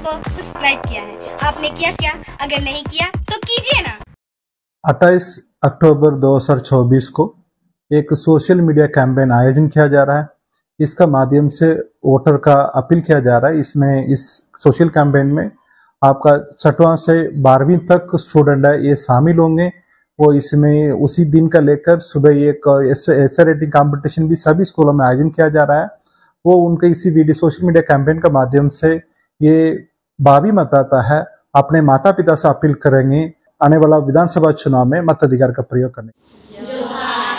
को सब्सक्राइब किया है। आपने किया क्या? अगर नहीं किया तो कीजिए ना। 28 अक्टूबर 2024 को एक सोशल मीडिया कैंपेन आयोजन किया जा रहा है। इसका माध्यम से वोटर का अपील किया जा रहा है। इसमें इस सोशल कैंपेन में आपका छठवां से बारहवीं तक स्टूडेंट है, ये शामिल होंगे। वो इसमें उसी दिन का लेकर सुबह एक ऐसा रेटिंग कंपटीशन भी सभी स्कूलों में आयोजन किया जा रहा है। वो उनके इसी वीडियो, सोशल मीडिया कैंपेन के माध्यम से ये भावी मतदाता है, अपने माता पिता से अपील करेंगे, आने वाला विधानसभा चुनाव में मताधिकार का प्रयोग करने। जोहार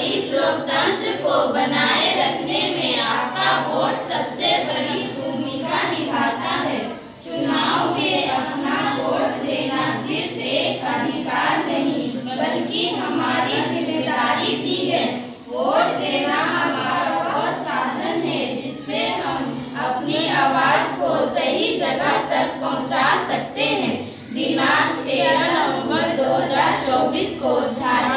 इस लोकतंत्र को बनाए रखने में आपका वोट सबसे बड़ी भूमिका निभाता है। चुनाव में अपना वोट देना सिर्फ़ एक अधिकार नहीं, बल्कि हमारी ज़िम्मेदारी भी है। वोट देना हमारा वह साधन है जिससे हम अपनी आवाज़ को सही जगह तक पहुँचा सकते हैं। दिनांक 13 नवंबर 2024 को झारखंड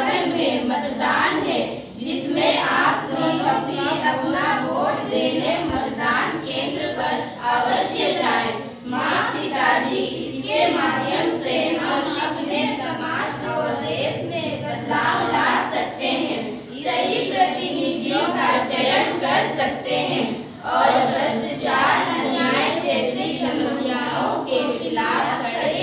अपना वोट देने मतदान केंद्र पर अवश्य जाएँ। माँ पिताजी, इसके माध्यम से हम अपने समाज और देश में बदलाव ला सकते हैं सही प्रतिनिधियों का चयन कर सकते हैं और भ्रष्टाचार अन्याय जैसी समस्याओं के खिलाफ खड़े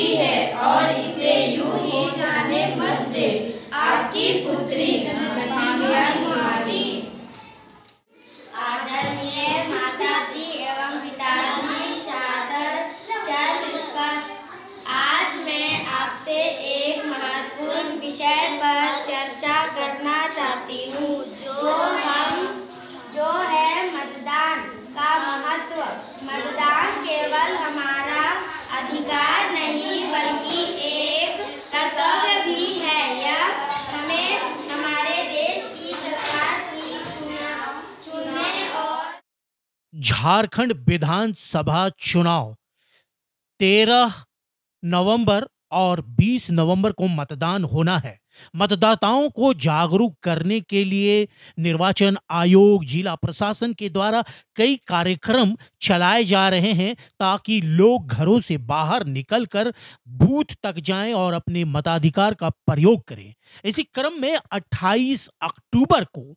कीमती है, और इसे यूँ ही जाने मत दे। आपकी पुत्री कुमारी आदरणीय माताजी एवं पिताजी, सादर आज मैं आपसे एक महत्वपूर्ण विषय पर चर्चा करना चाहती हूँ जो जो है मतदान का महत्व मतदान केवल हमारा अधिकार नहीं बल्कि एक कर्तव्य भी है यह हमें हमारे देश की सरकार की चुना चुनने और झारखंड विधानसभा चुनाव। 13 नवंबर और 20 नवंबर को मतदान होना है। मतदाताओं को जागरूक करने के लिए निर्वाचन आयोग, जिला प्रशासन के द्वारा कई कार्यक्रम चलाए जा रहे हैं ताकि लोग घरों से बाहर निकलकर बूथ तक जाएँ और अपने मताधिकार का प्रयोग करें। इसी क्रम में 28 अक्टूबर को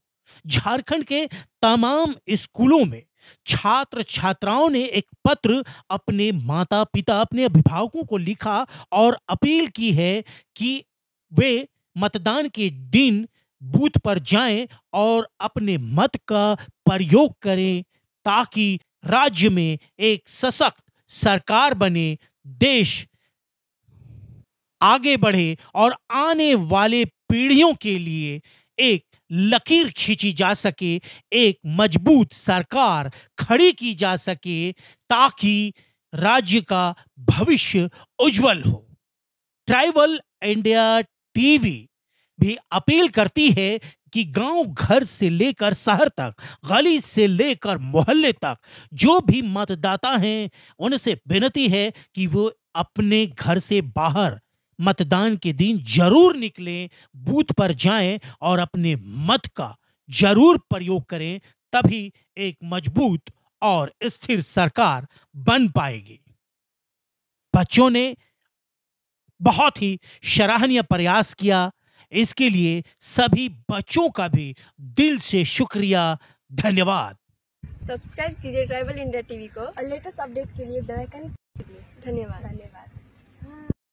झारखंड के तमाम स्कूलों में छात्र छात्राओं ने एक पत्र अपने माता पिता अपने अभिभावकों को लिखा और अपील की है कि वे मतदान के दिन बूथ पर जाएँ और अपने मत का प्रयोग करें ताकि राज्य में एक सशक्त सरकार बने, देश आगे बढ़े और आने वाले पीढ़ियों के लिए एक लकीर खींची जा सके, एक मज़बूत सरकार खड़ी की जा सके, ताकि राज्य का भविष्य उज्जवल हो। ट्राइबल इंडिया टीवी भी अपील करती है कि गाँव घर से लेकर शहर तक, गली से लेकर मोहल्ले तक, जो भी मतदाता हैं, उनसे विनती है कि वो अपने घर से बाहर मतदान के दिन ज़रूर निकलें, बूथ पर जाएँ और अपने मत का ज़रूर प्रयोग करें, तभी एक मज़बूत और स्थिर सरकार बन पाएगी। बच्चों ने बहुत ही सराहनीय प्रयास किया। इसके लिए सभी बच्चों का भी दिल से शुक्रिया। धन्यवाद। सब्सक्राइब कीजिए ट्राइबल इंडिया टीवी को और लेटेस्ट अपडेट के लिए धन्यवाद। धन्यवाद।